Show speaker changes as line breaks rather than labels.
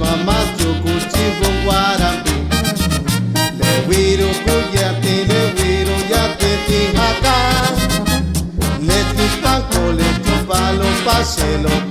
famas yo cultivo guarapí Le viro huiro cuyate, le viro huiro yate tijata Le titanco, le tupalo, paselo,